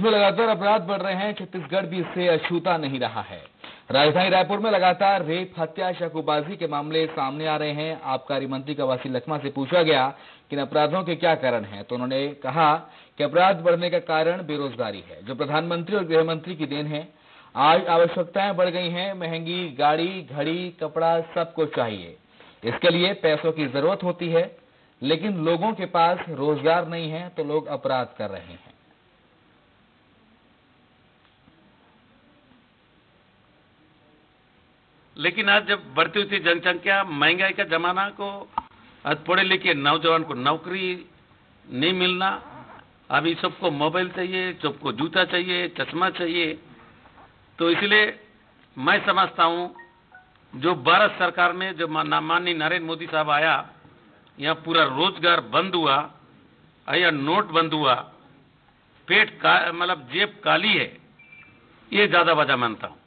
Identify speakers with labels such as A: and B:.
A: देश में लगातार अपराध बढ़ रहे हैं, छत्तीसगढ़ भी इससे अछूता नहीं रहा है। राजधानी रायपुर में लगातार रेप, हत्या, शकुबाजी के मामले सामने आ रहे हैं। आबकारी मंत्री कवासी लखमा से पूछा गया कि इन अपराधों के क्या कारण हैं तो उन्होंने कहा कि अपराध बढ़ने का कारण बेरोजगारी है, जो प्रधानमंत्री और गृह मंत्री की देन है। आज आवश्यकताएँ बढ़ गई हैं, महँगी गाड़ी, घड़ी, कपड़ा सबको चाहिए। इसके लिए पैसों की ज़रूरत होती है, लेकिन लोगों के पास रोज़गार नहीं है तो लोग अपराध कर रहे हैं।
B: लेकिन आज जब बढ़ती हुई जनसंख्या, महँगाई का जमाना को, आज पढ़े लिखे नौजवान को नौकरी नहीं मिलना अभी सबको मोबाइल चाहिए, सबको जूता चाहिए, चश्मा चाहिए। तो इसलिए मैं समझता हूँ, जो भारत सरकार में, जो माननीय नरेंद्र मोदी साहब आया, यहाँ पूरा रोज़गार बंद हुआ, या नोट बंद हुआ, पेट का मतलब जेब काली है, ये ज़्यादा वजह मानता हूँ।